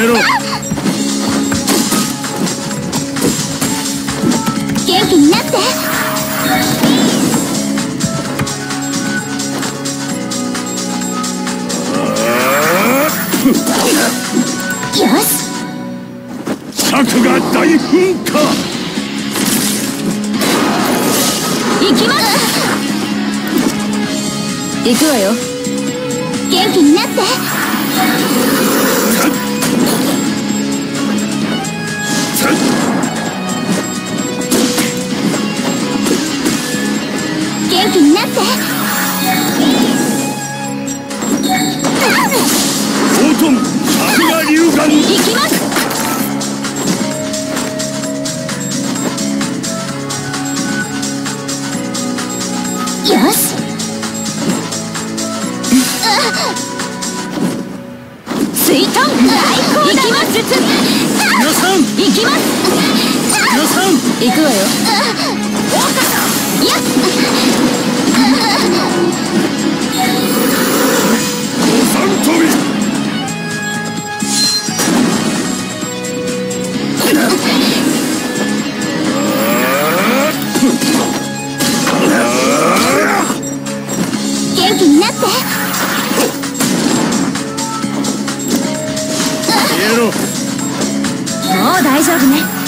やろう。元気になって。よし。策が大噴火。行きます。行くわよ。水遁大行きます。皆さん。行きます。皆さん行くわよ。や大丈夫ね。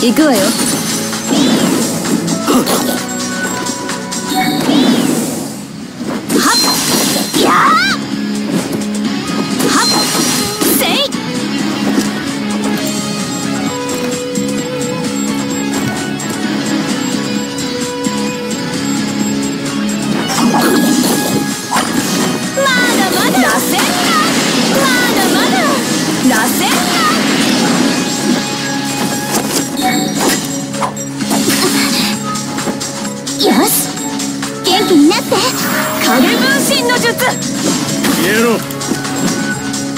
行くわよ。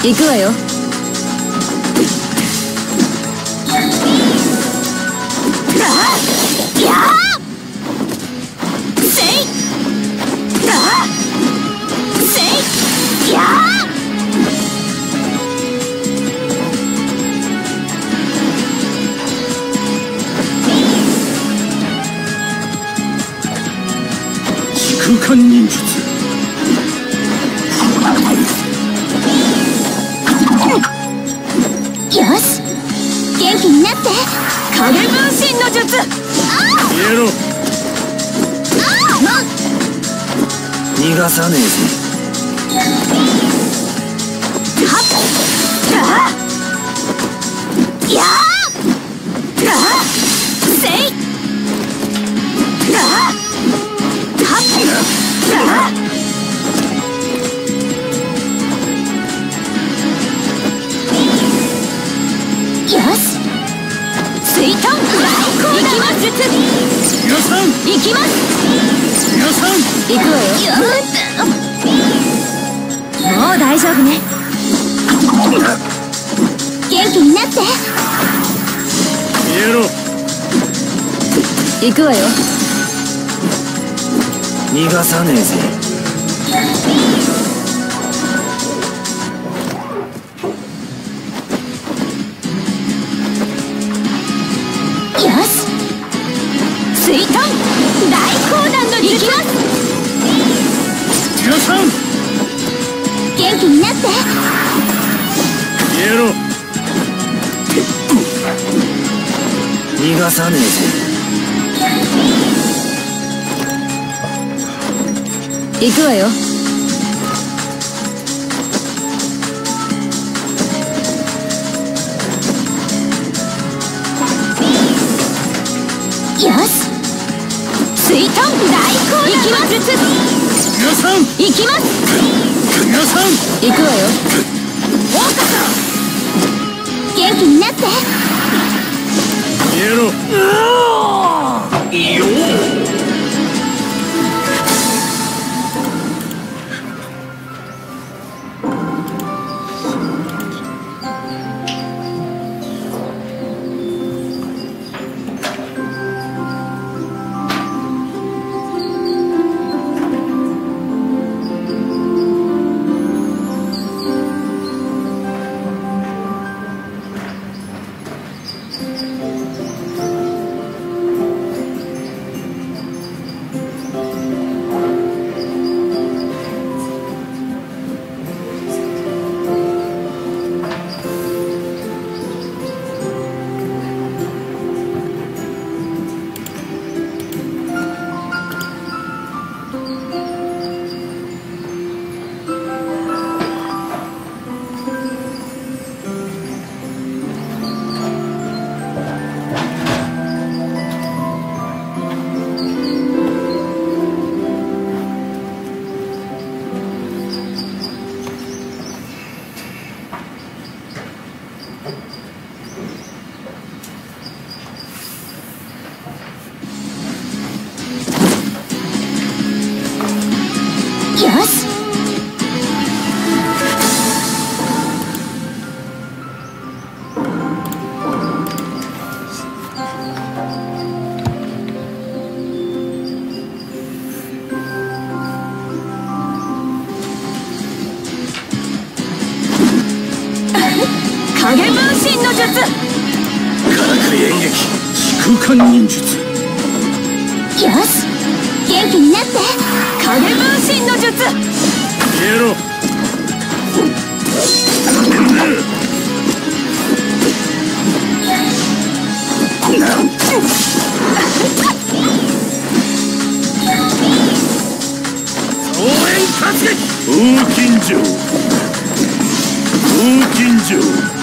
行くわよ。空間忍術。よし。元気になって。影分身の術。消えろ逃がさねえぜ。やせ元気になって。消えろ行くわよ。逃がさねえぜ。よし。水遁大講談の術行きます。皆さん。元気になって逃がさねえぜ。行くわよ。よし。水遁大講談の術皆さん。行きます。皆さん。行くわよ。元気になって消えろ間忍術。よし元気になって。影分身の術。消えろ。応援活撃大金城。大金城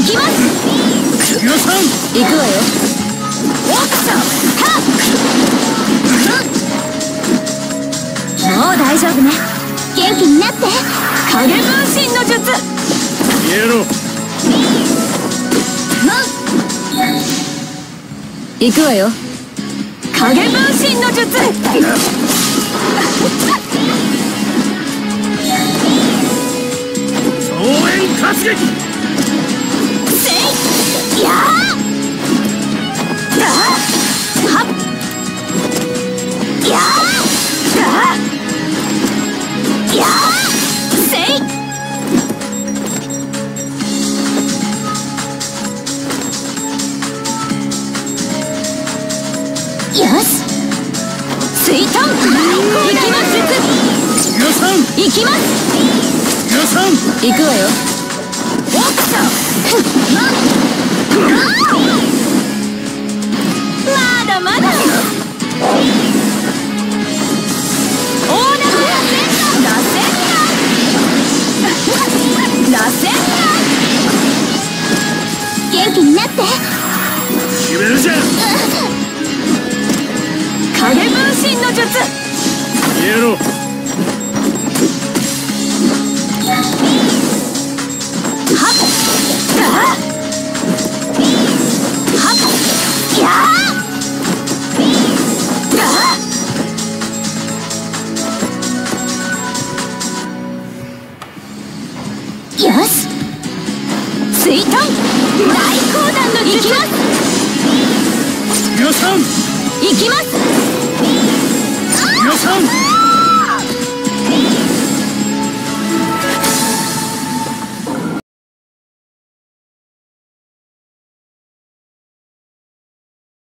行きます。皆さん。行くわよ。もう大丈夫ね。元元気になって。影分身の術。消えろ。行くわよ。影分身の術。増援活撃し。水遁。行きます。皆さん行きます。皆さん行くわよ。おっ。とまだまだ。し。水遁大講談の術行きます行きます。皆さん